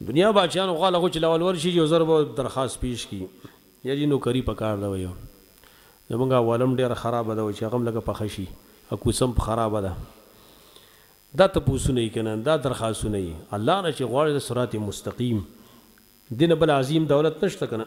دنيا باچيانو خوا له خو چې لول ورشي يو زر به درخواست پيش کړي يا جي نوکري په کار ده ويو زمونږ اولم ډيره خرابه ده وچې هغم لګه پخه شي او کوڅم په خرابه ده دا تپوسونه يي کنه دا درخواستونه يي الله نه چې غواړي د صراط مستقيم دي نه بل عظيم دولت نشته کنه.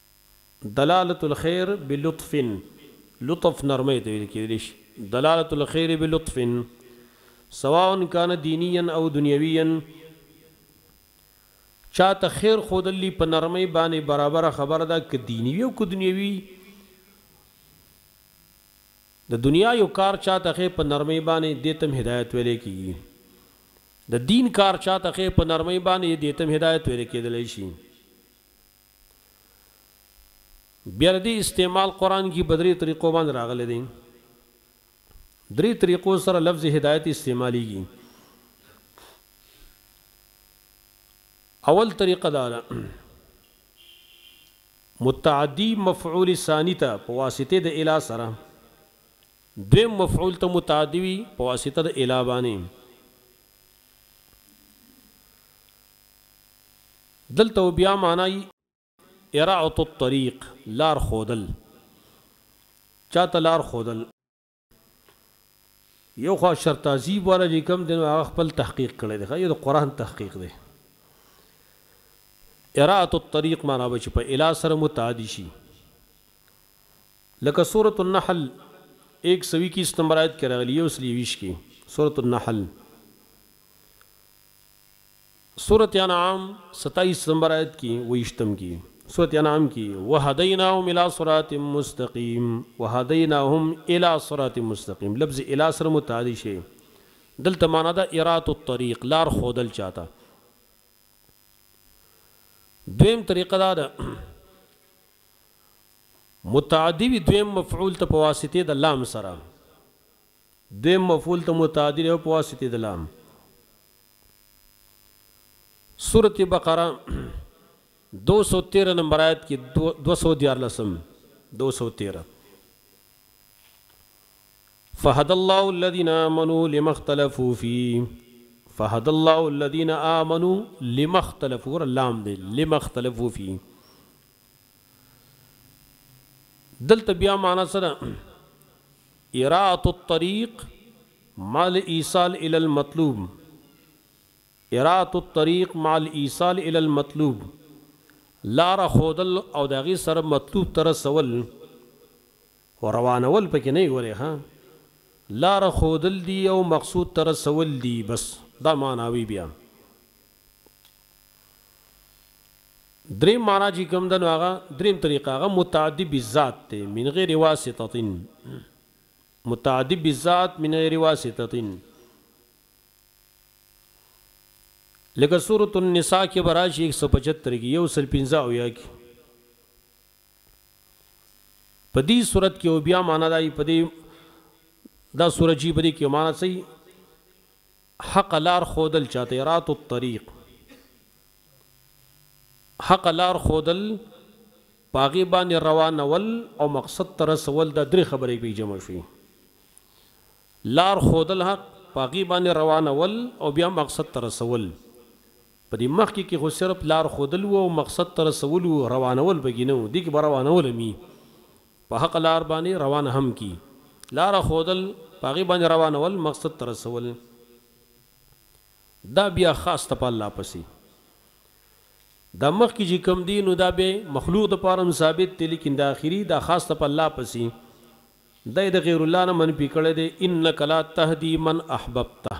دلالة الخير بلطف، لطف نرمۍ ته ویل کیدلی شي، دلالة الخير بلطف سواء کان دینيا او دنیويا، چاته خیر ښودل دي په نرمۍ باندې برابره خبره ده که دیني وي او که دنیوي، د دنیا یو کار چاته ښیې په نرمۍ باندې دې ته هم هدایت ویل کیږي، د دین کار چاته ښیې په نرمۍ باندې دې ته هم هدایت ویل کیدلی شي. بیا د دې استعمال قرآن کي په درې طریقو باندې راغلی دی. درې طریقو سره لفظ هدایت استعمالیږي. اول طریقه دا ده متعدی مفعول ثانی ته په واسطه د اله سره دویم مفعول ته متعدی وي په واسطه د اله باندې دلته بیا معنی یی ارعت الطریق لار ښودل چاته لار ښودل یو خو شرطازیب والا چې کوم دی نو هغه خپل تحقیق کړی دی یو د قرآن تحقیق دی ارعت الطریق معنا به چې په اله سره متعدی شي لکه سورة النحل 121 نمبر آیت کې راغلی یو سل یویش کې سورة النحل سورة انعام ستایس نمبر آیت کی ویشتم کی سورة انعام کی وهدیناهم الی صراط مستقیم وهدیناهم الی صراط مستقیم لفظ الی سره متعدی شی دلته معنی ده اراة الطریق لار ښودل چاته دویم طریقه دا ده متعدی وی دویم مفعول ته په واسطه د لام سره دویم مفعول ته متعدی دی او په واسطه د لام. سورة بقره دوه سوه تېره نمبر آیت کې دوه سوه دیارلسم دوه سوه تېره فهد الله الذين آمنوا لما اختلفوا فيه فهد الله الذين آمنوا لما اختلفوا لام دې لما اختلفوا فيه دلته بیا معنا سره اراءة الطريق مع الايصال الى المطلوب اراءة الطريق مع الايصال الى المطلوب لاره ښودل او د هغې سره مطلوب ته رسول او روانول پکې نه ولې ها لاره ښودل دي او مقصود ته رسول دي بس دا معناوي بيا. دریم معنا چې کوم ده نو هغه دریم طریقه هغه متعدی بالذات دی من غیر واسطه متعدی بالذات من غیر واسطه لکه سورۃ النساء کې براشي 175 کې یو سل 15 او یا کې په دې صورت کې او بیا معنا دای په دې دا سورجی په دې کې معنا صحیح حقه لار ښودل چاته ارات الطريق حقه لار ښودل په هغې باندې روانول او مقصد ته رسول دا درې خبرې پکې جمع شوې لار ښودل حق په هغې باندې روانول او بیا مقصد ته رسول په دې مخکې کې خو صرف لار ښودل وو او مقصد ته رسول وو روانول پکې نه وو دې کې به روانول هم وي په حقه لار باندې روان هم کړي، لاره ښودل، په هغې باندې روانول، مقصد ته رسول، دا بيا خاص ته په الله پسې دا مخکې چې کوم دي نو دا بيا مخلوق د پاره هم ثابت دی ليکن دا اخري دا خاص ته په الله پسې دا يې د غير الله نه منفي کړی دی، انک لا تهدي من احببته.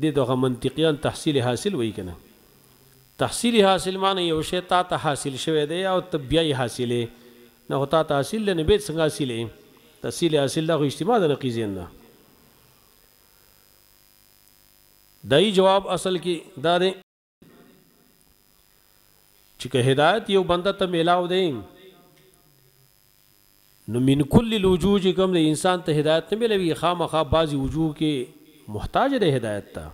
دې ته خو منطقیان تحصیل حاصل وایي کنه تحصیل حاصل معنی یو شی تاته حاصل شوی دی او ته بیا یې حاصل یې نه خو تاته حاصل دی نو بیا څنګه حاصل یې تحصیل حاصل دا خو اجتماع د نقیضین ده دای جواب اصل کې دا دی. چې که هدایت یو بنده ته میلاو دی نو من کل الوجوه چې کوم دی انسان ته هدایت نه ملوي خامخا بعضی وجوه کې محتاج دی هدایت ته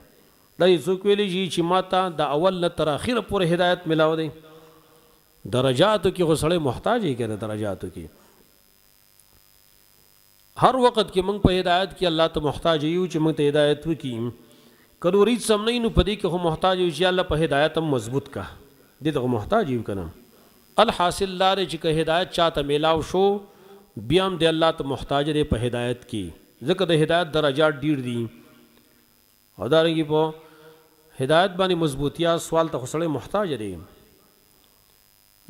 دا یې څوک ویلی شي چې ما ته د اول نه تر اخره پورې هدایت ملاو دی درجاتو کې خو سړی محتاج یې که نه درجاتو کې هر وخت کې موږ په هدایت کې الله ته محتاج یو چې موږ ته هدایت وکړي که نور هیڅ هم نه نو په دې کې خو محتاج یو چې الله په هدایت هم مضبوط کا دې ته خو محتاج یو کنه الحاصل دا دی چې که هدایت چاته میلاو شو بیا هم د الله ته محتاج دی په هدایت کې ځکه د هدایت درجات ډیر دي او دا رنګي په هدایت باندې مضبوطیا سوال ته خو سړی محتاج دی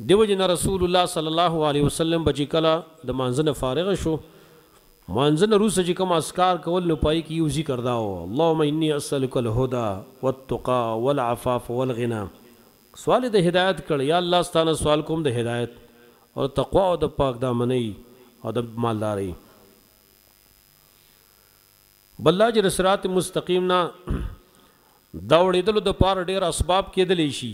دیو جن رسول الله صلی الله علیه وسلم به چې کله د مانځه نه فارغ شو، مانځه نه وروسته چې کوم اذکار کول نو په هغې کې یو ذکر دا وو، اللهم انی اسألک الهدی والتقی والعفاف والغنی، سوال یې د هدایت کړ، یا الله ستا نه سوال کوم د هدایت او د تقوا او د پاکدامنۍ او د مالدارۍ. بل دا چې د صراط مستقیم نه د اوړېدلو دپاره ډېر اسباب کېدلی شي.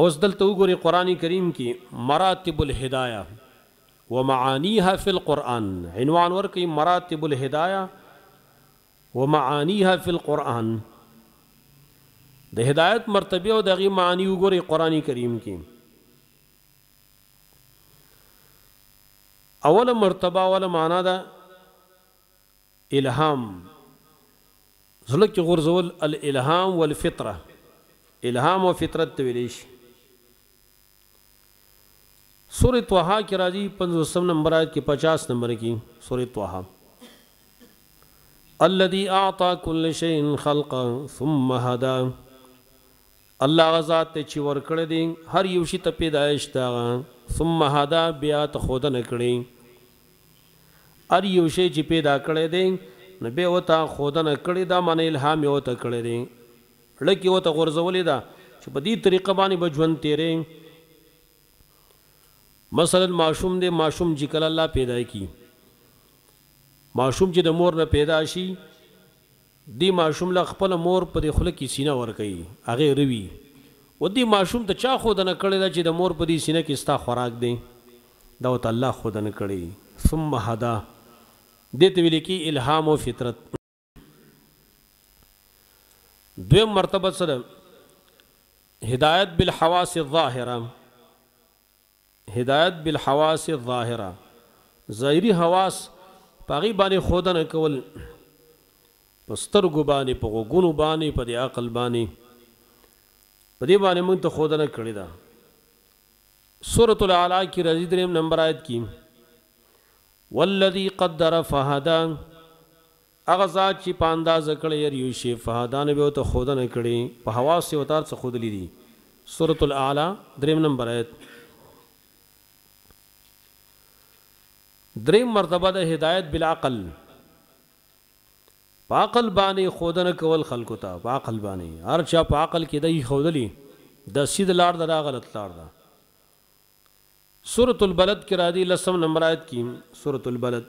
اوس دلته وګورئ قرآن کریم کې مراتب الهدایه ومعانیها فی القرآن عنوان ورکړي مراتب الهدایه ومعانیها فی القرآن د هدایت مرتبه او دغه معنی وګورئ قرآن کریم کې اوله مرتبه اوله معنا ده الهام زړه کې غورځول، الالهام والفطره، الهام او فطرت ته ویلی شي. سورة طه کې راځي پنځوسم نمبر آیت کې پچاس نمبر کې سورة طه الذي اعطى كل شيء خلقا ثم هدا الله هغه ذات دی چې ورکړی دی هر یو شي ته پیدایش د هغه ثم هدا بیا ته ښودنه کړې هر يو شی چې پيدا کړی دی نو بيا ورته ښودنه کړې ده معنی الهام يې ورته کړی دی ړک يې ورته غورځولې ده چې په دې طريقه باندې به ژوند تيری مثلا ماشوم دی ماشوم چې کله الله پيدا کی ماشوم چې د مور نه پيدا شي دي ماشوم له خپله مور په دي خوله کي سينه ورکوي هغه روي و دي ماشوم ته چا ښودنه کړي ده چي د مور په دي سينه کي ستا خوراک دي دا ورته الله ښودنه کړي ثم هدا دي ته ويل کيږي الهام او فطرت دويم مرتبه څه ده هدايت بالحواس الظاهره هدایت بالحواس الظاهره، ظاهري حواس په هغې باندې ښودنه کول، په سترګو باندې، په غوږونو باندې، په دې عقل باندې، په دې باندې موږ ته ښودنه کړې ده. سورة الاعلی کې راځي دریم نمبر آیت کې والذي قدر فهدا هغه ذات چي په اندازه کړی هر يو شي فهدانو بيا ورته ښودنه کړې په حواسو يې ورته هر څه ښودلي دي سورة الاعلي دريم نمبر آيت دريم مرتبه ده هدايت بالعقل په عقل باندې ښودنه کول خلکو ته په عقل باندې هر چا په عقل کې دی ښودلي د سيد لار ده دا غلط لار ده سورة البلد کې راځي لسم نمبر آيت کې سورة البلد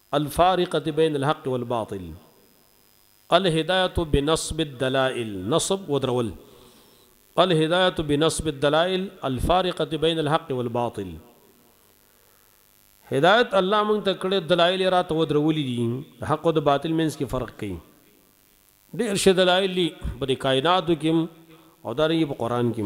الفارقة بين الحق والباطل الهداية بنصب الدلائل نصب ودرول الهداية بنصب الدلائل الفارقة بين الحق والباطل هدايت الله موږ ته کړی دلائل یې راته ودرولي دي د حق او د باطل منځ کې فرق کوي ډېر شه دلائل دي په دې کائناتو کې او دارنګه په قرآن کې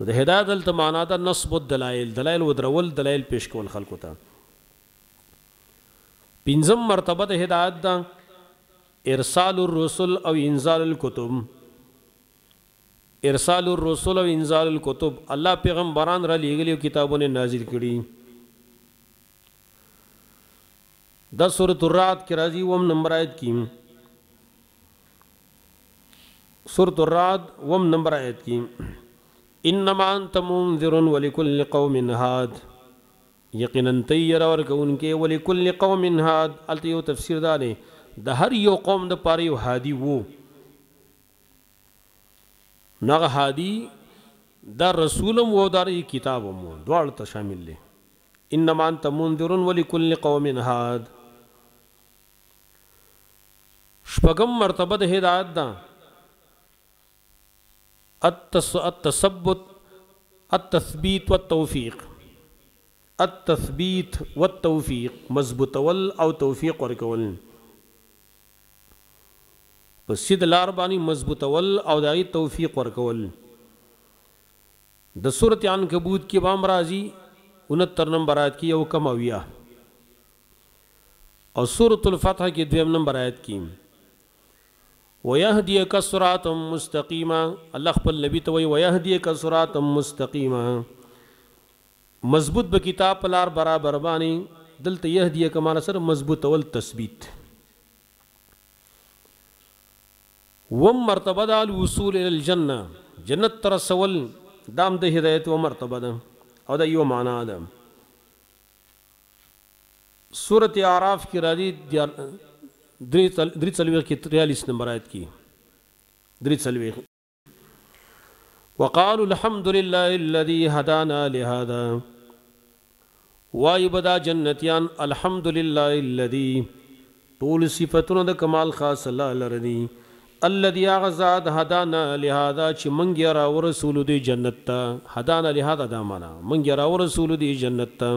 نو د هدایت دلته معنا ده نصب الدلائل، دلائل ودرول، دلائل پیش کول خلکو ته. پنځم مرتبه د هدایت ده ارسال الرسل او انزال الکتب، ارسال الرسل او انزال الکتب، الله پیغمبران را لیږلي او کتابونه یې نازل کړي. دا سورة الرعد کې راځي اووم نمبر آیت کې. سورة الرعد اووم نمبر آیت کی انما انت منذر ولکل قوم هاد یقینا ته یره ورکوونکی ولکل قوم هاد هلته یو تفسیر دا دی د هر یو قوم د پاره یو هادي وو نو هغه هادي دا رسول هم و دا کتاب هم و دواړو ته شامل دی انما انت منذر ولکل قوم هاد شپږم مرتبه د هدایت ده، التثبت، التثبیت والتوفیق، التثبیت والتوفیق، مضبوطول او توفیق ورکول، په سید لار باندې مضبوطول او د هغې توفیق ورکول، د سورة عنکبوت کې به هم راځي، انهتر نمبر آیت کې یو کم اویا. او سورة الفتح کې دویم نمبر آیت کې ويهديك صراطا مستقيما الله خپل نبی ته وي ويهديك صراطا مستقيما مضبوط به کتاب پلار برابر باندې دلته يهديك معنا سره مضبوط اول تثبیت وم مرتبه د الوصول الى الجنه جنت تر سوال دام د هدایت و مرتبه ده او دا یو معنا ده سورت اعراف کې راځي درې څلوېښت کې تریالیس نمبر آیت کې درې څلوېښت وقالوا الحمد لله الذي هدانا لهذا وای بدا جنتیان الحمد لله الذي ټول صفتونه د کمال خاص الله لره دي. الذي هغه ذات هدانا لهذا چې مونږ يې راورسولو دې جنت ته، هدانا لهذا دا معنی، مونږ يې راورسولو دې جنت ته.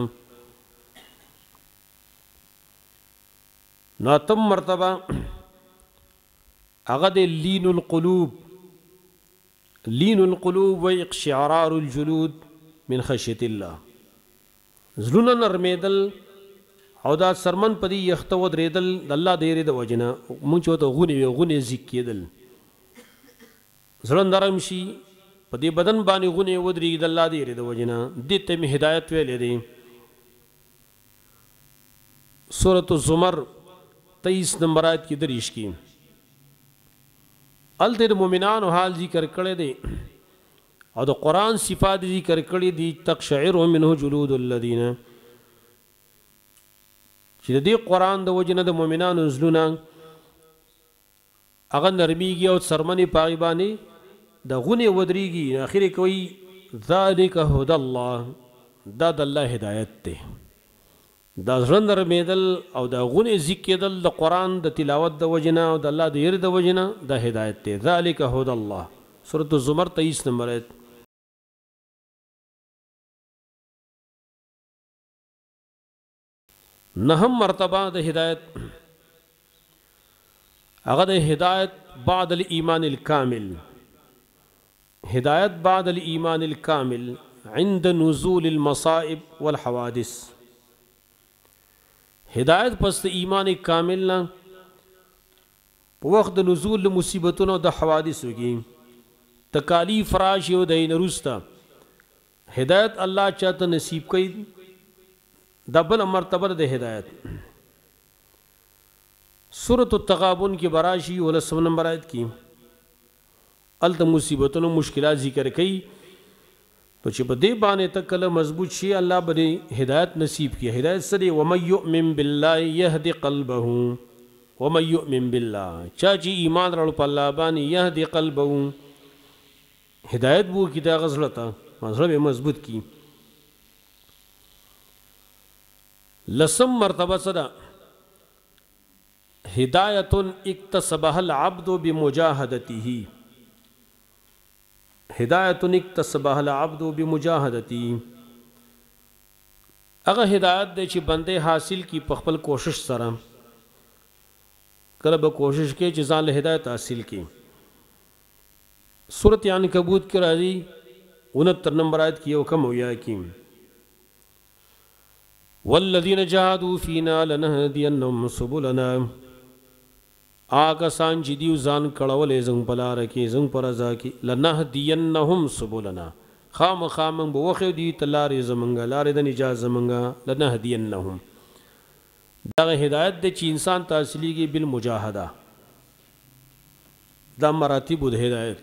نو اتم مرتبه هغه دې لين القلوب، لين القلوب واقشعرار الجلود من خشية الله. زړونه نرمېدل او دا څرمن په دې یخته ودرېدل د الله د یرې د وجې نه، مونږ چې ورته غونې وې غونې زیږ کېدل، زړه نرم شي په دې بدن باندې غونې ودرېږي د الله د یرې د وجې نه، دې ته مې هدایت ویلی دی. سورة الزمر تئیس نمبر آیت کې دریش کې هلته د مؤمنانو حال ذکر کړی دی. او د قرآن صفات یې ذکر کړي دي، تقشعر منه جلود الذین، چې د دې قرآن د وجې نه د مؤمنانو زړونه هغه نرمېږي او څرمن یې په هغې باندې د غونې ودرېږي، نو اخر یې کوي، ذلک هدی الله، دا د الله هدایت دی، د زړه نرمېدل او د غونې ځیږ کېدل د قرآن د تلاوت د وجې نه او د الله د یرې د وجې نه دا هدایت دی، ذلک هدی الله، سورة الزمر، تئیس نمبر آیت. نهم مرتبه د هدایت، هغه د هدایت بعد الایمان الکامل، هدایت بعد الایمان الکامل عند نزول المصائب والحوادث، هدایت پس د ایمان کامل نه په وخت د نزول د مصیبتونو او د حوادثو کې تکالیف راشي او دین وروسته هدایت الله چاته نصیب کوي دا بل مرتبه ده د هدایت سورة التغابن کې به راشي یولسم نمبر آیت کې هلته مصیبتونه او مشکلات ذکر کوي نو چې په دې باندې ته کله مضبوط شي الله به دې هدایت نصیب کړي هدایت څه دی ومن یؤمن بالله یهد قلبه ومن یؤمن بالله چا چې ایمان راړو په الله باندې یهد قلبه هدایت بو کی دا غزړه ته مزړه به مضبوط کی لسم مرتبه څه ده؟ هدایة اکتسبها العبد بمجاهدته هدایة اکتسبها العبد بمجاهدته هغه هدایت دی چې بنده حاصل کی په خپل کوشش سره کله به کوشش کې چې ځان له هدایت حاصل کی سورت عنکبوت کې راځي 69 نمبر آیت کې یو کم ویا کې والذین جاهدوا فینا لنهدینهم سبلنا هغه کسان چې دیو ځان کړولی زموږ په لاره کې، زموږ په رضا کې، لنهدینهم سبلنا خامخا موږ به وښیو دوی ته لارې زموږ، لارې د نجات زموږ، لنهدینهم دغه هدایت دی چې انسان ته حاصلیږي بالمجاهده دا مراتب د هدایت.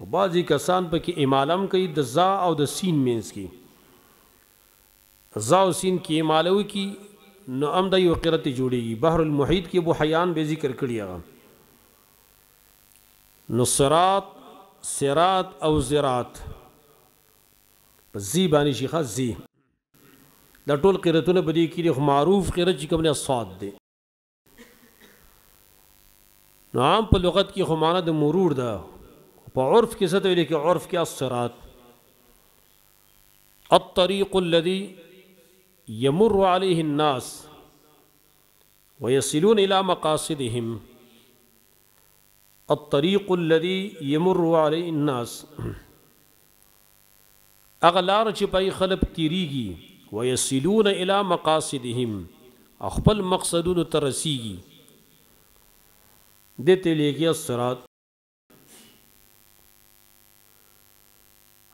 او بعضي کسان په کې اماله هم کوي د ظا او د سين مينځ کې ظا او سين کې اماله وکړي نو هم دا يو قرت جوړيږي بحر المحيط کې ابو حيان به ذکر کړي هغه نو صراط صراط او زراط په زی باندې شي ښه زی دا ټول قرتونه په دې کې دي خو معروف قرت چې کوم دی صاد دی. نو عام په لغت کې خو معنا د مرور ده په عرف کې څه ته ویل کې عرف کې الصراط الطريق الذي يمر عليه الناس ويصلون الى مقاصدهم الطريق الذي يمر عليه الناس هغه لار چې پهیې خلک تېرېږي، ویصلون الی مقاصدهم، او خپل مقصدونو ته رسېږي، دې ته لېږي الصراط.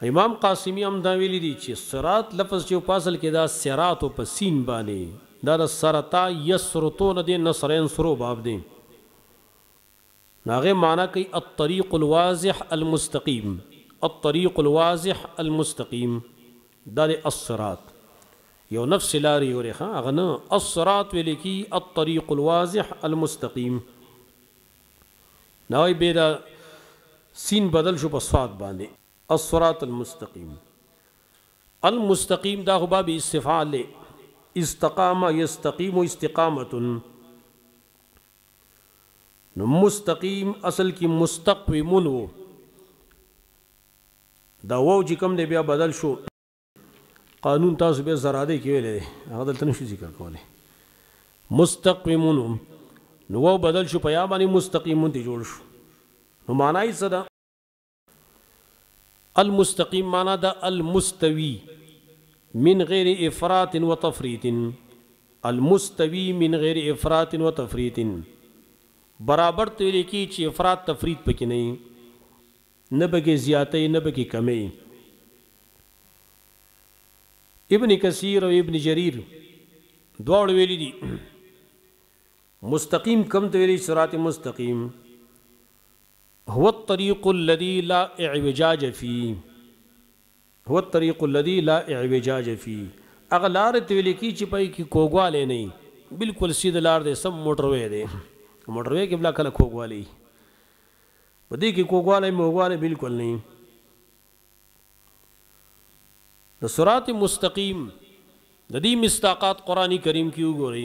امام قاسمي هم دا ویلي دي چې صراط لفظ چې و په اصل کې دا صراط و په سین باندې دا د سرطا یسرطو نه دی نصرینصرو باب دی نو هغه معنی کوي الطريق الواضح المستقيم الطريق الواضح المستقيم دا دی الصراط یو نفس لار یورې ښه هغه نه الصراط ویل کی الطريق الواضح المستقيم نوای به دا سین بدل شو په صاد باندې الصراط المستقيم المستقيم دا خو باب استفعال استقام يستقيم استقامه نو مستقیم اصل کی مستقومون وو دا واو چې کوم دی بیا بدل شو قانون تاسو بیا زرادې کې ویلې دی هغه دلته نشو ذکر کولی مستقیمون نو واو بدل شو په یا باندې مستقیمون دی جوړ شو نو معنی څه ده المستقیم معنی د المستوی من غیر افراط و تفریط المستوی من غیر افراط و تفریط برابر ته ویل کیږي چې افراط تفریط پکې نه وي نه پکې زیاتې نه پکې کمې ابن کثیر او ابن جریر دواړو ویلي دي مستقیم کم ته ویلي صراط مستقیم هو الطريق الذي لا اعوجاج فيه هو الطريق الذي لا اعوجاج فيه هغه لار ته ويل کيږي چې پکې کې کوږوالی نه وي بلکل سيده لار دی سم موټر وې دی په موټر وې کې بلا کله کوږوالی وي په دې کې کوږوالی موږوالی بلکل نه وي نو صراط مستقیم د دې مستاقات قران کریم کې وګورئ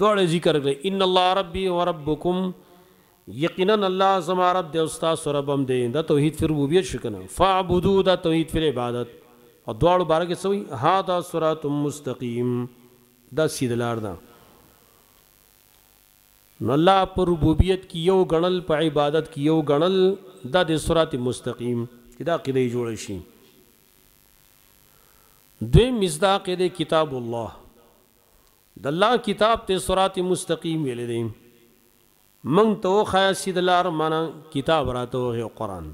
دواړه ذکر کړئ، ان الله ربی و ربکم، یقینا الله زما رب دی او ستاسو رب هم دی، دا توحید فی ربوبیت شو کنه، فاعبدوه دا توحید فی العبادت او دواړو باره کې څه وایي، هذا صراط مستقیم، دا سیده لار ده. نو الله په ربوبیت کې یو ګڼل، په عبادت کې یو ګڼل، دا دی صراط مستقیم، چې دا عقیده یې جوړه شي. دویم مصداق یې دی کتاب الله، د الله کتاب ته صراط مستقیم ویل دی مونږ ته وښایه سیده لار معنی کتاب راته وښیه قرآن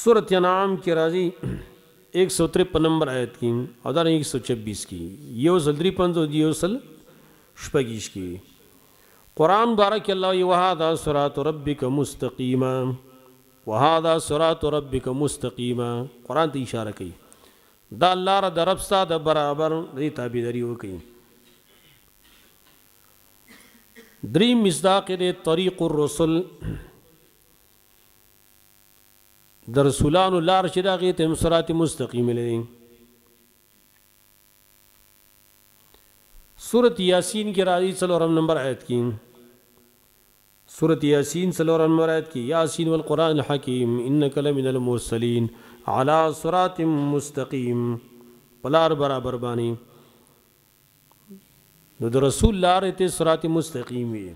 سورت انعام کې راځي ایک سو ترپن نمبر آیت کې او دارنګه ایک سو چبیس کې یو سل درې پنځوس یو سل شپږیش کې قرآن باره کې الله یو هذا صراط ربک مستقیما وهذا صراط ربک مستقیما قرآن ته اشاره کوي دا لاره د رب ستا ده برابر د دې تابعداري وکړئ دریم مصداق یې دی طریق الرسل د رسولانو لار چې د هغې ته هم صراط مستقیم ویلی دی سورت یاسین کې راځي څلورم نمبر آیت کې سورة ياسين څلور نمبر آيت کې، ياسين والقرآن الحکيم انک لمن المرسلين علی صراط مستقيم، په لار برابر باندې، نو د رسول لارې ته صراط مستقيم وي.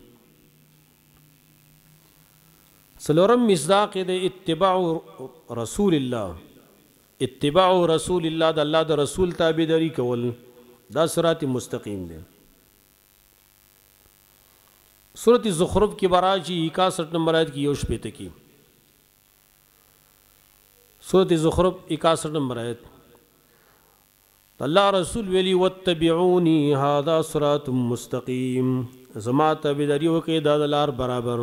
څلورم مصداق يې دی اتباع رسول الله، اتباع رسول الله، د الله د رسول تابعداري کول، دا صراط مستقيم دی. سورة زخرف کې به راشي اکاسټ نمبر آیت کې یو شپېته کې سورة زخرف اکاسټ نمبر آیت الله رسول ویلی واتبعوني هذا صراط مستقیم زما تابعداري وکړئ دا د لار برابر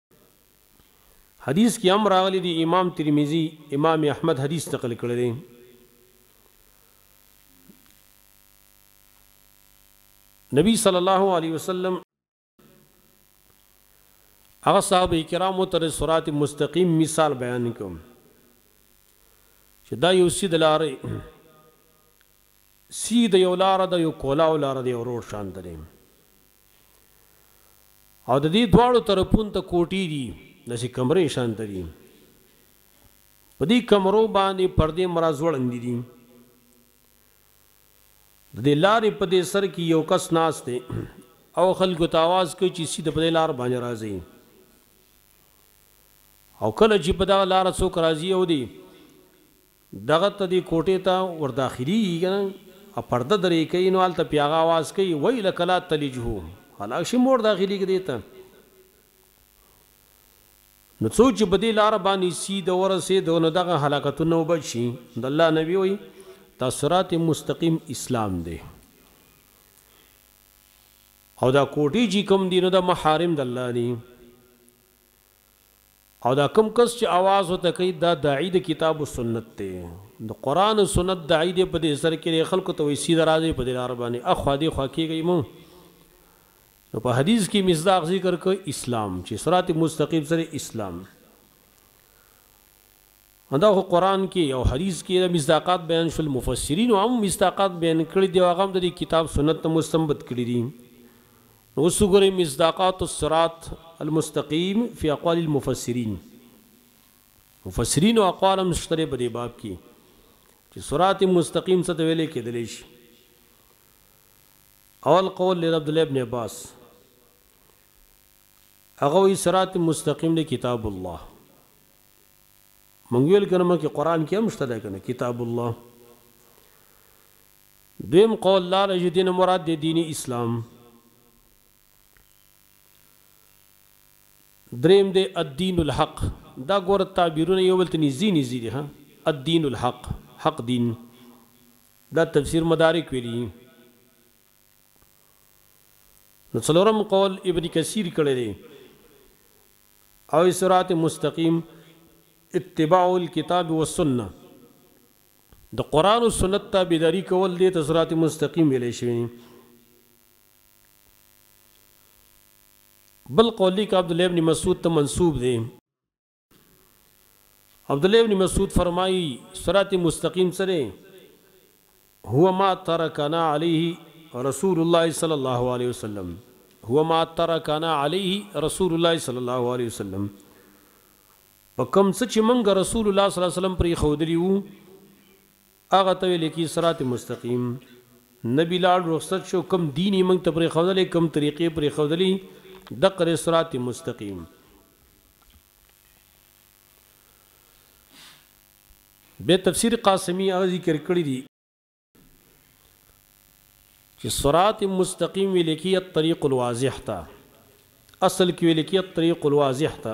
حدیث کی هم راغلی دی امام ترمذی امام احمد حدیث نقل کړی دی نبی صلی الله علیه وسلم هغه صحابه کرامو تر صراط مستقیم مثال بیان کوم چې دا یو سید لارې سی د یو لاره ده یو کولاو لاره ده یو روډ شان ته دی او د دې دواړو طرفون ته کوټی دي داسې کمرې شان ته دي په دې کمرو باندې پردې مراز وړندې دي د دې لارې په دې سر کې یو کس ناس دی او خلکو ته आवाज کوي چې سید په دې لار باندې راځي او کله چې په دا لار څوک راځي او دی دغه ته دې کوټې ته ور داخلېږي که نه او پرده درې کوي نو هلته پرې هغه اواز کوي، ويلک لا تلجه، هلاک شې مور داخلېږه دې ته. نو څوک چې په دې لاره باندې سي د ورسېد نو دغه هلاکتونه به بچ شي. د الله نبي وايي، دا صراط مستقيم اسلام دی او دا کوټې چې کوم دي نو دا محارم د الله دي. او دا کوم کس چې اواز ورته کوي دا داعي د کتاب او سنت دی د قرآن او سنت داعي دی په دې سر کې دی خلکو ته وایي سیده راځئ په دې لار باندې اخوا دې خوا کېږئ مه نو په حدیث کې مصداق ذکر کوي اسلام چې صراط مستقیم سره اسلام دا خو قرآن کې او حدیث کې دا مصداقات بیان شول، مفسرینو هم مصداقات بیان کړي دي او هغه هم د دې کتاب سنت نه مستنبط کړي دي. نو اوس وګورئ مصداقات الصراط المستقیم فی اقوال المفسرین. مفسرینو اقوال هم شته دی په دې باب کې چې صراط مستقیم څه ته ویلې کېدلی شي. اول قول له عبدالله ابن عباس هغه وایي صراط مستقیم دی کتاب الله. موږ ویل کنه مکه قران کې هم شته ده کنه کتاب الله دویم قول دا دی چې دین مراد دی دین اسلام دریم دی الدین الحق دا ګور تعبیرونه یو بل ته نږدې نږدې دي ها الدین الحق حق دین دا تفسیر مدارک ویلي نو څلورم قول ابن کثیر کړی دی او صراط مستقیم اتباع الکتاب والسنه د قرآن او سنت تابعداري کول دې ته صراط مستقیم ویلی شوی دی بل قول لیک عبدالله ابن مسعود ته منصوب دی عبدالله ابن مسعود فرمائی، صراط مستقیم څه دی؟ هو ما ترکنا علیه رسول الله صلی الله علیه وسلم هو ما ترکنا علیه رسول الله صلی الله علیه وسلم په کوم څه چې مونږ رسول الله صلی الله علیه وسلم پرې ښودلی وو هغه ته ویل کیږي صراط مستقیم. نبی لاړ رخصت شو کوم دین یې موږ ته پرېښودلی کوم طریقې یې پرېښودلي دقه دی صراط مستقیم. بیا تفسیر قاسمي هغه ذکر کړي دي چې صراط مستقیم ویل کیږي الطریق الواضح ته اصل کې ویل کیږي الطریق الواضح ته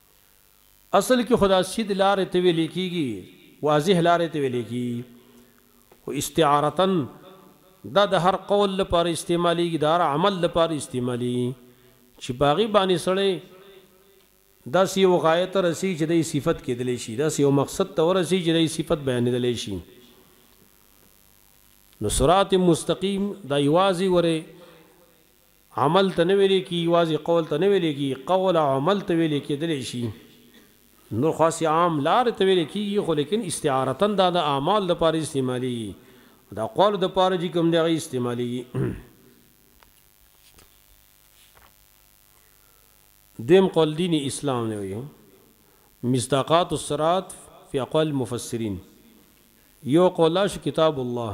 اصل کې خو دا سید لارې ته ویلې کېږي، واضح لارې ته ویلې کېږي، خو استعارتاً دا د هر قول لپاره استعمالېږي، د هر عمل لپاره استعمالېږي چې په هغې باندې سړی داسې یو غایه ته رسېږي چې دا یې صفت کېدلی شي، داسې یو مقصد ته ورسېږي چې دا یې صفت بیانېدلی شي. نو صراط مستقیم دا یوازې ورې عمل ته نه ویلې کیږي یوازې قول ته نه ویلې کیږي قول عمل ته ویلې کیدلې شي نور خو هسې عام لارې ته ویلې کیږي خو لیکن استعارتن دا د اعمال د پاره استعمالیږي د اقوالو د پاره چې کوم دی هغه استعمالیږي دویم قول دین اسلام نه وي مصداقات الصراط فی اقوال المفسرین یو قول لا شو کتاب الله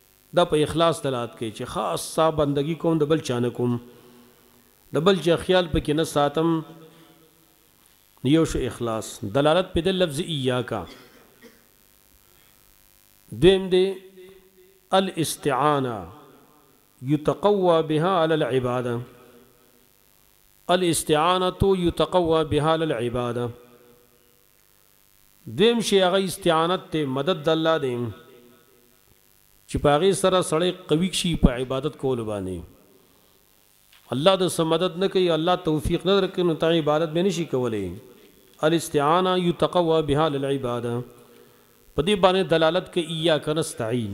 دا په اخلاص طاعت کوي چې خاص ستا بندګي کوم د بل چا نه کوم د بل چا خیال پکې نه ساتم نو یو شو اخلاص دلالت په دې لفظ ایاکا دویم دی الاستعانه یتقوا بها علی العباده الاستعانه یتقوا بها علی العباده دویم شی هغه استعانت دی، مدد د الله دی چې په هغې سره سړی قوي کښي په عبادت کولو باندې، الله د څه مدد نه کوي، الله توفیق نه درکړي نو ته عبادت بیا نشي کولی، الاستعانه یتقوی بها علی العباده، په دې باندې دلالت کوي، ایاک نستعین.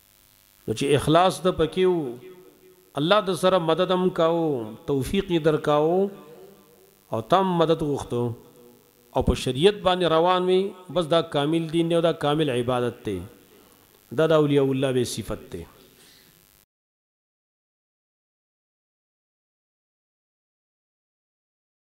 نو چې اخلاص د په کې و الله د سره مدد هم کاوه توفیق یې در کاوه او تا هم مدد غوښته او په شریعت باندې روان وې بس دا کامل دین دی او دا کامل عبادت دی دا د اولیاء الله بې صفت دی.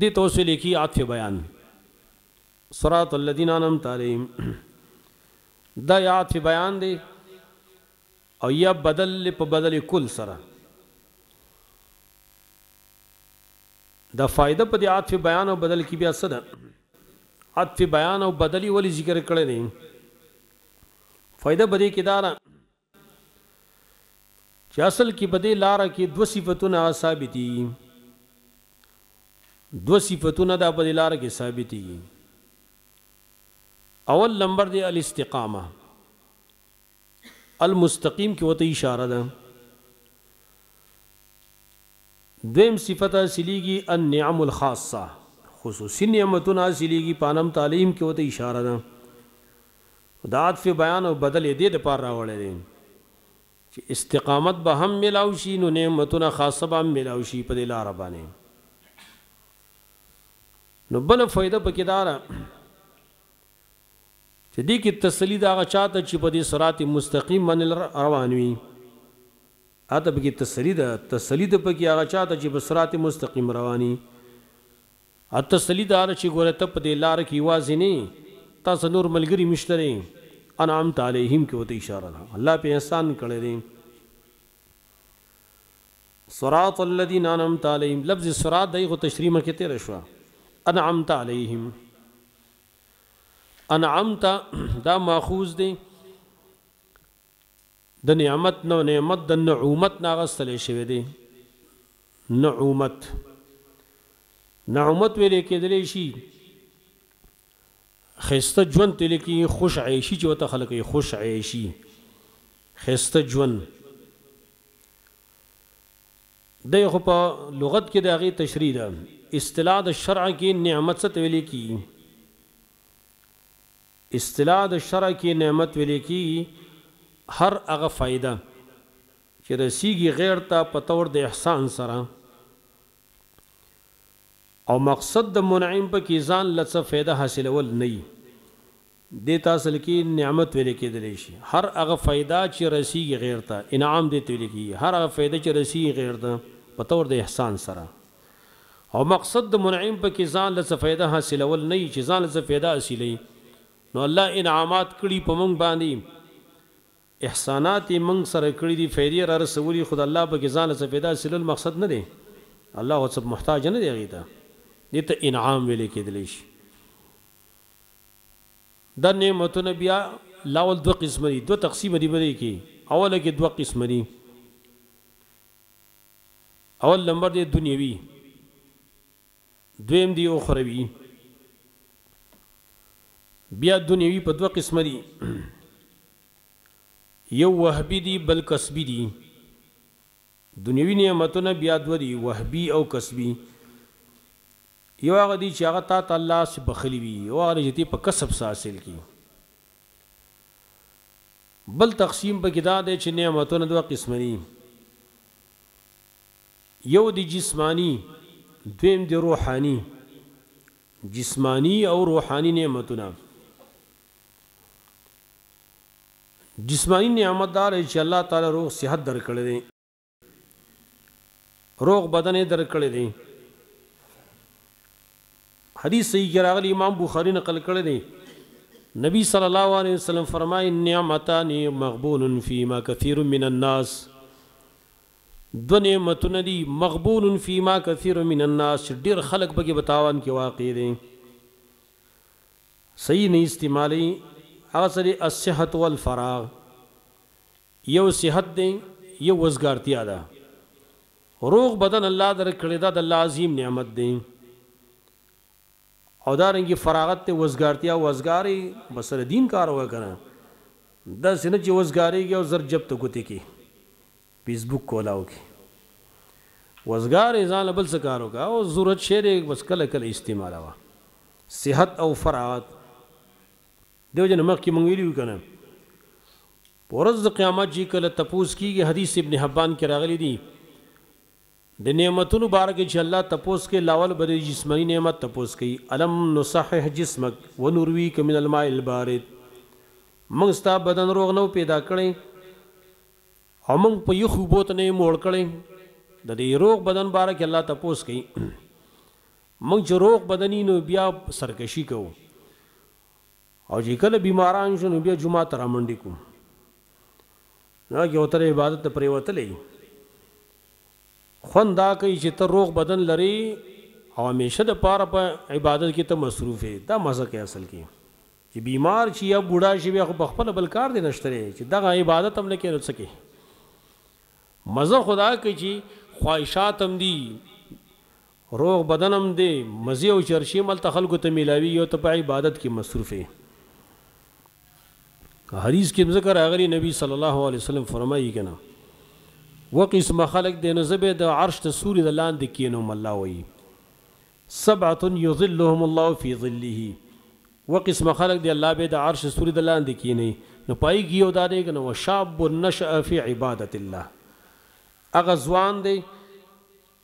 دې ته وسویل کیږي عطف بیان صراط الذین انعمت علیهم دا یا عطف بیان دی او یا بدل په بدل کل سره دا فائدہ په دې عطف بیان او بدل کې بیا څه ده عطف بیان او بدلی ولی ذکر کړی دی فائدہ بده کې دارا چې اصل کې په دې لاره کې دوه صفتونه ثابتېږي دوه صفتونه دا په دې لاره کې ثابتېږي اول نمبر دی الاستقامه المستقیم کې وته اشاره ده دویم صفت حاصلېږي النعم الخاصه خصوصي نعمتونه حاصلېږي پانم تعلیم کې وته اشاره ده خو دا عطف بیان او بدل یې دې لپاره راوړی دی چې استقامت به هم ملاو شي نو نعمتونه خاصه به هم ملاو شي په دې لاره باندې نو بله فایده په کې دا ده چې دې کې تسلی د هغه چا ته چې په دې صراط مستقیم باندې روان وي اته په کې تسلی ده تسلی ده په کې هغه چا ته چې په صراط مستقیم رواني او تسلي دا ده چې ګوره ته په دې لاره کې یوازې نه یې، تا سره نور ملګري هم شته دی، انعمت علیهم کې ورته اشاره ده، الله پرې احسان کړی دی. صراط الذین انعمت علیهم، لفظ صراط د هغو تشریح مخکې تېره شوه، انعمت علیهم، انعمت دا ماخوذ دی. د نعمت نه، نعمت د نعومت نه اغستل شوی دی، نعومت، نعومت ویلې کېدلی شي خسته ژوند ته لیکي خوش عیشي چې وته خلک یې خوش عیشي خسته ژوند د خو په لغت کې د هغې تشریح ده اصطلاح د شرع کې نعمت څه ته ویل کېږي اصطلاح د شرع کې نعمت ویل کیږي هر هغه فایده چې رسیږي غیر ته په طور د احسان سره او مقصد د منعم په کې ځان له څه فایده حاصلول نه وي دې ته اصل کې نعمت ویل کېدلی شي هر هغه فایده چې رسیږي غیر ته انعام دې ته ویل کیږي هر هغه فایده چې رسیږي غیر ته په طور د احسان سره او مقصد د منعم په کې ځان له څه فایده حاصلول نه وي چې ځان له څه فایده حاصلوي نو الله انعامات کړي په موږ باندې احسانات یې موږ سره کړي دي فایدې یې رارسولي خو د الله په کې ځان له څه فایده حاصلول مقصد نه دی الله خو څه محتاج نه دی هغې ته دې ته انعام ویل کېدلی شي دا نعمتونه بیا لاول دوه قسمه دي دوه تقسیمه دي په دې کې اوله کې دوه قسمه دي اول نمبر دی دنیوی دویم دی اخروی بیا دنیوی په دوه قسمه دي یو وهبي دي بل کسبي دي دنیوي نعمتونه بیا دوه دي وهبي او کسبي یو هغه دي چې هغه تا ته الله سي بخلي وي او هغه چې تی په کسب سره حاصل کی بل تقسیم په کې دا دی چې نعمتونه دوه قسمه دي، یو دي جسماني، دویم دي روحاني. جسماني او روحاني نعمتونه. جسماني نعمت دا دی چې الله تعالی روغ صحت درکړی دی. روغ بدن یې درکړی دی حدیث صحیح کې راغلی امام بخاری نقل کړی دی نبی صلی الله علیه وسلم فرمای نعمتان مغبون فیما کثیر من الناس دو نعمتون دی مغبون فیما کثیر من الناس ډیر خلق بګي بتاوان کې واقع دي صحیح نه استعمالي هغه سره الصحت والفراغ یو صحت دی یو وزګارتیا ده روغ بدن الله درکړی دا د الله عظیم نعمت دی او دارنګي فراغت ته وزګارتیا وزګاری بسره دین کار وکنه دا سینه چې وزګاریږي او زر جب ته ګوتې کې فیسبوک کولاو کې وزګارې ځان له بل څه کار وکړه او ضرورت شی دی بس کله کله استعمالوه صحت او فراغت دیو جن مخکې مونږ ویلي وو که نه په ورځ د قیامت چی کله تپوس کیږی حدیث ابن حبان کی راغلی دی د نعمتونو باره کی چی الله تپوس کوي لاول به د جسمانی نعمت تپوس کوي الم نصحح جسمک ونرویک من الماء البارد موږ ستا بدن روغ نه پیدا کړی او موږ په یخو اوبو ته نه یې موړ کړی د دې روغ بدن باره کې الله تپوس کوي موږ چې روغ بدني نو بیا سرکشي کوو او چې کله بیماران شو نو بیا جومات ته رامنډې کوو نو هغه کې وتلی عبادت ته پرېوتلی خوند دا کوي چې ته روغ بدن لري او همیشه د پاره په عبادت کې ته مصروف یې دا مزه کوي اصل کې چې بیمار چې یا بوډا شي بیا خو په خپل بل کار دی نشته چې دغه عبادت هم نه کوي نو څه کوي مزه خدا کوي چې خواهشات هم دي روغ بدن هم دی مزی او چرشی هم هلته خلکو ته میلاوی یی او ته په عبادت کی مصروف یی که حدیث کی هم ځکه راغلی نبی صلی الله علیه وسلم فرمایی کنه وه قسمه خلک دی نو زه به د عرش د سوری د لاندی کینوم الله وایی سبعة یظلهم الله فی ظله وه قسمه خلک دی الله به د عرش سوری د لاندی کینی نو په هغی کی یو دا دی کنه وشاب نشأ فی عبادت الله هغه ځوان دی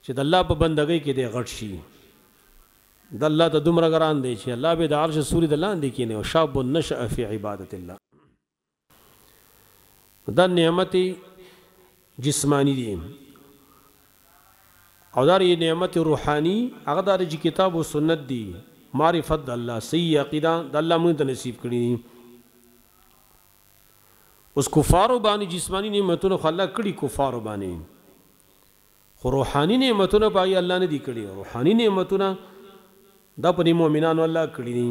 چې د الله په بندګۍ کې دی غټ شي دا الله ته دومره ګران دی چې الله به د عرش سوري د لاندې کینې او شاب نشأ فی عبادت الله دا نعمت جسمانی دی او دا یې نعمت روحانی هغه دا چې کتاب او سنت دی معرفت د الله صحیح عقیده د الله مونږ ته نصیب کړی دی اوس کفارو باندې جسمانی نعمتونه خو الله کړی کفارو باندې خو روحاني نعمتونه په هغوی الله نه دي کړي، روحاني نعمتونه دا په دې مؤمنانو الله کړي دي.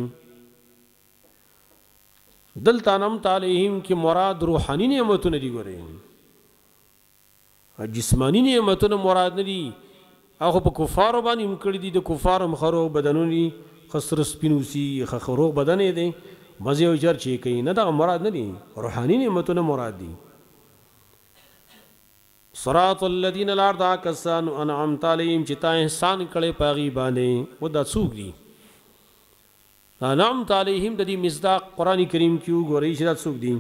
دلته انعمت علیهم کې مراد روحاني نعمتونه دي ګورئ، جسماني نعمتونه مراد نه دي، هغه خو په کفارو باندې هم کړي دي، د کفارو هم ښه روغ بدنونه دي، ښه سره سپین اوسي، ښه روغ بدن یې دی، مزې او چرچې یې کوي، نه دغه مراد نه دي، روحاني نعمتونه مراد دي. صراط الذین لار د هغه کسانو انعمت علیهم چې تا احسان کړی په هغوی باندې. اوس دا څوک دي؟ د انعمت علیهم د دې مصداق قرآن کریم کې وګورئ چې دا څوک دي؟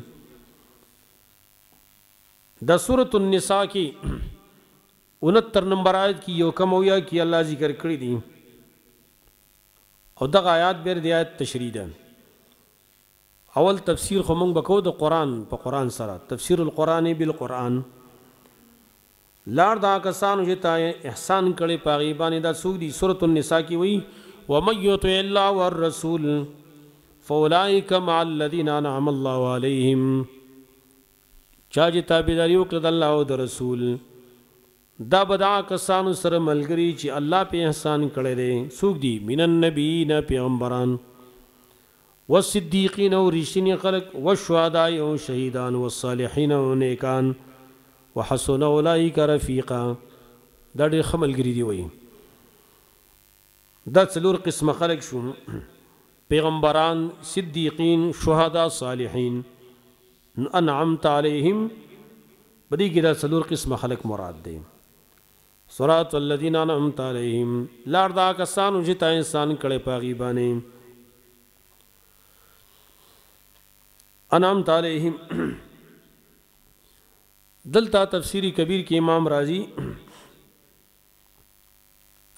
د سورة النساء کې انهتر نمبر آیت کې یو کم اویا کې الله ذکر کړي دي او دغه آیات بیا د دې آیت تشریح ده. اول تفسیر خو موږ به کوو د قرآن په قرآن سره تفسیر القرآن بالقرآن لار د هغه کسانو چې تا احسان کړی په هغوی باندې دا څوک دي سورة النساء کې وایي ومن یطع الله والرسول فاولئک مع الذین انعم الله علیهم چا چې تابعداري وکړه د الله او د رسول دا به د هغه کسانو سره ملګري چې الله پرې احسان کړی دی، څوک دي؟ من النبیین، پیغمبران، والصدیقین او رښتیني خلک، والشهداء او شهیدان، والصالحین او نیکان، وحسن اولئک رفیقا، دا ډېر ښه ملګري دي وایي. دا څلور قسمه خلک شو، پیغمبران، صدیقین، شهدا، صالحین، نو انعمت علیهم په دې کې دا څلور قسمه خلک مراد دی. صراط الذین انعمت علیهم لار د هغه کسانو چې تا احسان کړی په هغوی باندې انعمت علیهم دلته تفسیر کبیر کې امام رازی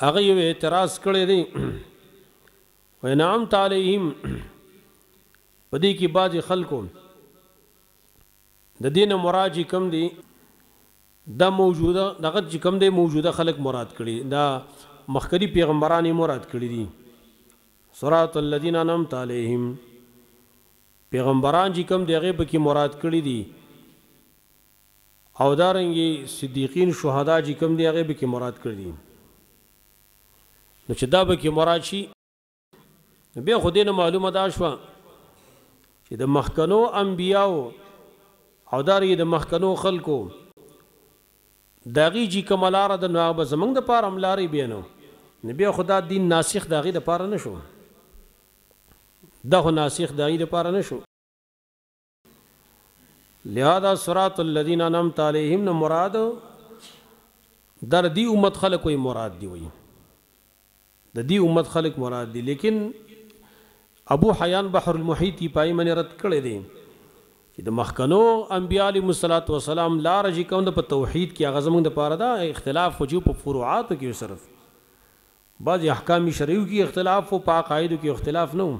هغه یو اعتراض کړی دی وینعمت علیهم په دې کې بعضې خلکو د دین مراد چې کم دی دا موجوده دغه چې کم دی موجوده خلک مراد کړي دا مخکري پیغمبران مراد کړي دي صراط الذين انعمت عليهم پیغمبران چې کم دیغه په کې مراد کړي دي او دارنګه صدیقین شهدا چی کوم دی هغه بکی مراد کړی نو چی دا بکی مراد شی نو بیا خو دینه معلومه دا شوه چی د مخکنو انبیاو او دارنګه د مخکنو خلکو داغی چی کومه لاره ده نو هغه به زمونږ د پاره هم لاری بیا نو نو بیا خو دا دین ناسخ د هغی د پاره نشو دا خو ناسخ د هغی د پاره نشو. لهذا صراط الذين انعمت عليهم نه مراد در دی امت خلق کوئی مراد دی وی د دی امت خلق مراد دی لیکن ابو حیان بحر المحیط پای من رد کړی دی چې د مخکنو انبیاء علیهم الصلات والسلام لار چې کوم د په توحید کې هغه زمونږ د پاره دا اختلاف خو چې په فروعاتو کې صرف بعض احکام شرعیو کې اختلاف او په عقایدو کې اختلاف نه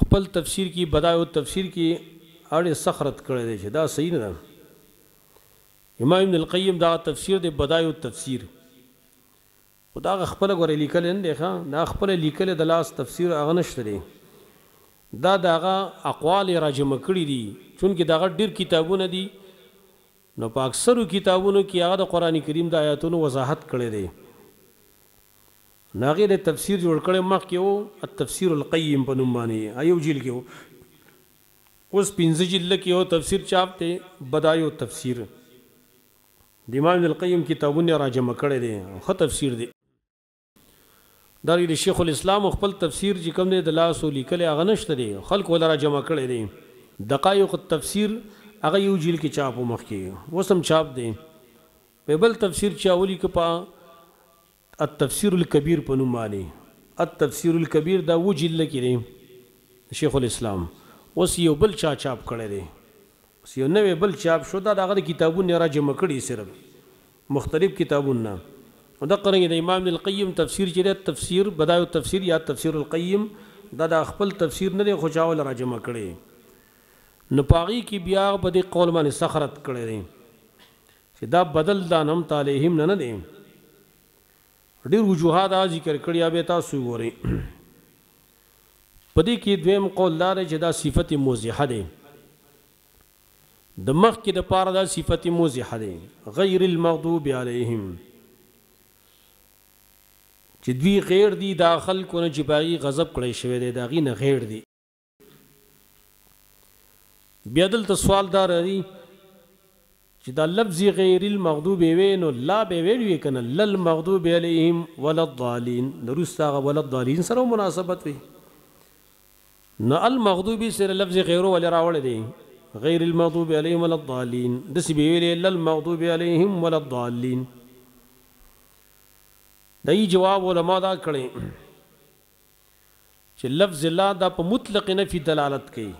خپل تفسیر کی بدائع التفسیر کی اړې سخت رد کړی دی چې دا صحیح نه ده. امام ابن القیم دغه تفسیر دی بدائع التفسیر خو دا هغه خپله ګوره لیکلی نه دی ښه دا خپله لیکلی د لاس تفسیر هغه نشته دی دا د هغه اقوال یې را جمع کړي دي چونکه د هغه ډیر کتابونه دي نو په اکثرو کتابونو کې هغه د قرآن کریم د آیاتونو وضاحت کړی دی د هغې دی تفسیر جوړ کړی مخکې وو التفسیر القیم په نوم باندې یې ایو جیل کې وو اوس پنځه جیل کې یو تفسیر چاپ دی بدایع التفسیر د امام ابن القیم کتابونه را جمع کړی دی ښه تفسیر دی دغه د شیخ الاسلام خپل تفسیر چې کوم دی د لاسو لیکلی هغه نشته دی خلکو له را جمع کړی دی دقایق التفسیر هغه یو جیل کې چاپ مخکې اوس هم چاپ دی په بل تفسیر چا ولیکه په التفسیر الکبیر په نوم باندې التفسیر الکبیر دا اووه جلده کې دی د شیخ الاسلام اوس یو بل چا چاپ کړی دی اوس یو نوی بل چاپ شو دا د هغه د کتابونو نه را جمع کړي صرف مختلف کتابونه نه نو دقه رنګ د امام القیم تفسیر چې دی تفسیر بدایع التفسیر یا تفسیر القیم دا د خپل تفسیر نه دی خو چا ول را جمع کړی نو په هغې کې بیا په دې قول باندې سخرت کړی دی چې دا بدل دا نمت علیهم نه نه دی ډیر وجوهات هغه ذکر کړي هغه به تاسو وګورئ په دې کې دویم قول دا دی چې دا صفت موضحه دی د مخ کې د پاره دا صفت موضحه دی غیر المغضوب علیهم چې دوی غیر دي دا خلکو نه چې باغي غضب کړی شوی دی دا غي نه غیر دي بیا دلته سوال دا راځي چې دا لفظ غیر المغضوب وی نو لا به ویل وی کنه لل مغضوب علیهم ولا الضالین نورسته هغه ولا الضالین سره مناسبت وی نه المغضوب سره لفظ غیر ول راوړل دی غیر المغضوب علیهم ولا الضالین د سی ویل لل مغضوب علیهم ولا الضالین دای جواب علما دا کړي چې لفظ لا دا په مطلق نفي دلالت کوي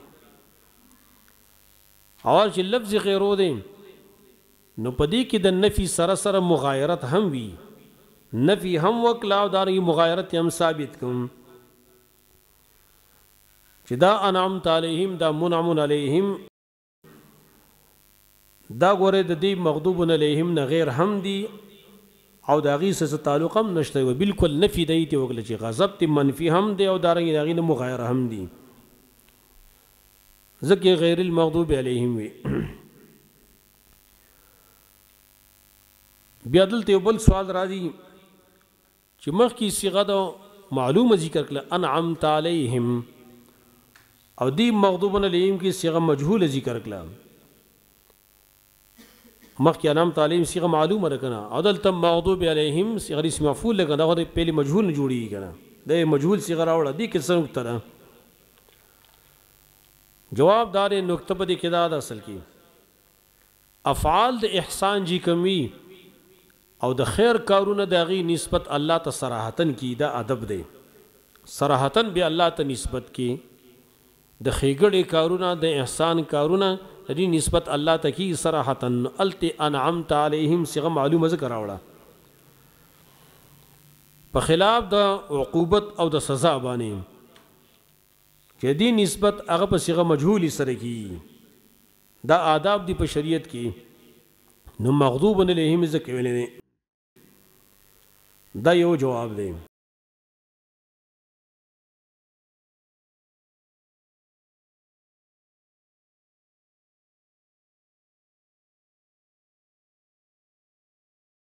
او هر چې لفظ غیرو دی نو په دې کې د نفي سره سره مغایرت هم وي نفي هم وکړه او دارنګه مغایرت هم ثابت کوم چې دا انعمت علیهم دا منعم علیهم دا ګوره د دی مغدوب علیهم نه غیر هم دی او د هغی سره څه تعلق هم نشته وی بلکل نفی د ایت وکړه چی غضب تی منفی هم دی او دارنګه د هغی نه مغایر هم دی ځکه یې غیر المغضوب علیهم وی بیا دلته یو بل سوال راځي چې مخکې صيغه د معلومه ذکر کړه، انعمت عليهم، او دې مغضوب عليهم کې صيغه مجهوله ذکر کړه، مخکې انعمت عليهم صيغه معلومه ده کنه، او دلته مغضوب عليهم صيغه د اسم مفعول ده کنه، دا خو د فعل مجهول نه جوړيږي کنه، دا يې مجهول صيغه راوړه، دې کې څه نکته ده؟ جواب دا دی، نکته په دې کې دا ده اصل کې. افعال د احسان جی کوم وی او د خیر کارونه د هغی نسبت الله ته صراحتن کی دا ادب دی صراحتن به الله ته نسبت کی د ښیګړی کارونه د احسان کارونه د دی نسبت الله ته کی صراحتن نو هلته انعمت علیهم صیغه معلومه ځکه راوړه په خلاف د عقوبت او د سزا باندې چې دی نسبت هغه په صيغه مجهول سره کیږي دا آداب دي په شريعت کي نو مغضوب عليهم يې ځکه ويلي دي. دا يو جواب دی.